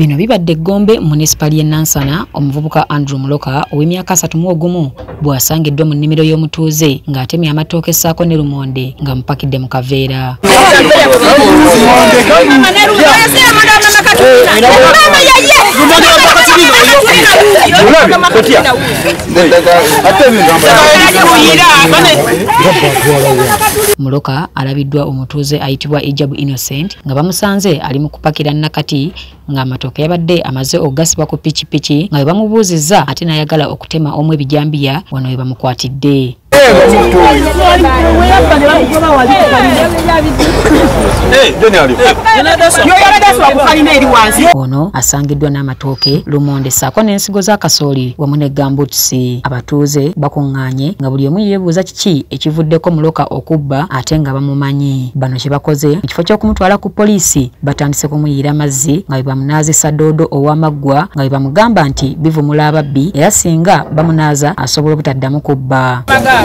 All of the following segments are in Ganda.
bino bibadde eggombe munisipali y'e nansana omuvubuka andrew muloka ow'emyaka asatu mu ogumu bw'asangiddwa mu nnimiro y'omutuuze ng'atemye amatooke ssaako ne lumonde nga mupakidde mu kaveera muloka alabiddwa omutuuze ayitibwa ijabu innocent nga bamusanze ali mu kupakira nakati ng'amatooke yabadde amaze okugasibwa ku pikipiki nga bwe bamubuuzizza ate n'ayagala okutema omu ebijambiya wano we bamukwatidde ono asangiddwa n'amatooke lumonde ssaako n'ensigo za kasooli wamu ne gambuutusi abatuuze bakuŋŋaanye nga buli omu yeebuuza kiki ekivuddeko muloka okubba ate nga bamumanyi. Bano kye bakoze mu kifo ky'okumutwala ku poliisi batandise kumuyiira amazzi nga bwe bamunaazisa doodo ow'amaggwa nga bwe bamugamba nti bivumula ababbi era singa bamunaaza asobola obutaddamu kubba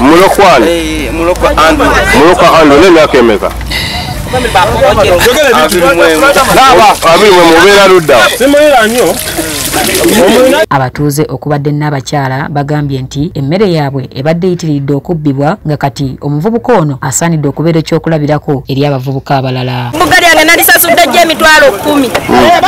mulokwane muloka ando nemyaka emeka abiri mwe mubeera ludda. Simulira nnyo abatuuze okubadde n'abakyala bagambye nti emmere yaabwe ebadde eyitiridde okubbibwa nga kati omuvubuka ono asaanidde okubeera ekyokulabirako eri abavubuka abalala. Mbuga lyange nalisasudde gye emitwalo kkumi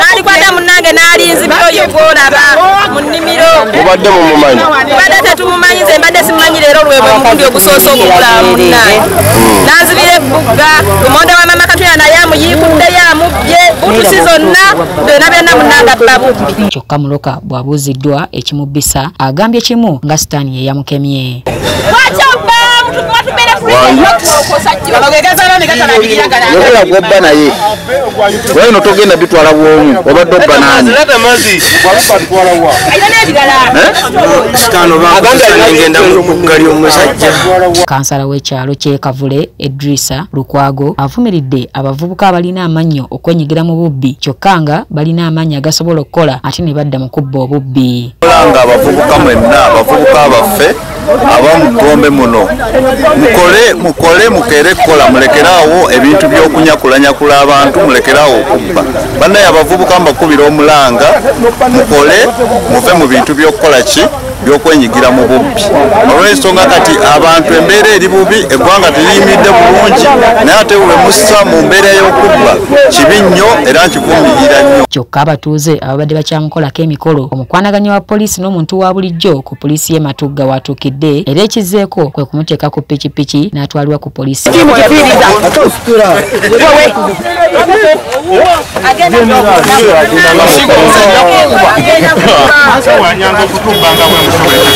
nalikwata munnange n'alinzibya oyo gwolaba mu nnimiro. Mubadde mumumanyi? Mbadde tetumumanyi nze mbadde simumanyi leero lwebwe mulundi ogusoose okugula munnange. Nanzibira ebbugga lumonde wa mama katulya naye amuyiikuddeyo amubbye butusi zonna byonna munnange atula bubbi kyokka muloka bw'abuuziddwa ekimubbisa agambye kimu nga sitaani ye yamukemye yogera gwobba naye wali notogenda bitwala bwomu obadde obba nani ngenda mugali omusajja. Kansala w'ekyalo ky'e kavule edrisa lukwago avumiridde abavubuka abalina amannyo okwenyigira mu bubbi. Kyokka nga balina amannyo agasobola okukola ate ne badda mu kubba obubbi. Nga abavubuka mwenna abavubuka baffe abamugombe muno. Mukole mukole mukere kukola mulekeraawo ebintu by'okunyakulanyakula abantu mulekeraawo okubba. Bannaye abavubuka mbakubira omulanga mukole muve mu bintu by'okukola ki by'okwenyigira mu bubbi. Olw'ensonga kati abantu embeera eri bubi eggwanga teriyimidde bulungi naye ate we mussa mu mbeera y'okubba kibi nnyo era nkikumbirira nnyo. Kyokka abatuuze ababadde bakyamukolako emikolo omukwanaganya wa poliisi n'omuntu wa bulijjo ku poliisi y'e matugga watuukidde era ekizeeko kwe kumuteeka ku pikipiki n'atwalibwa ku poliisi kuba wanya ngokutumbanga mwemusomesa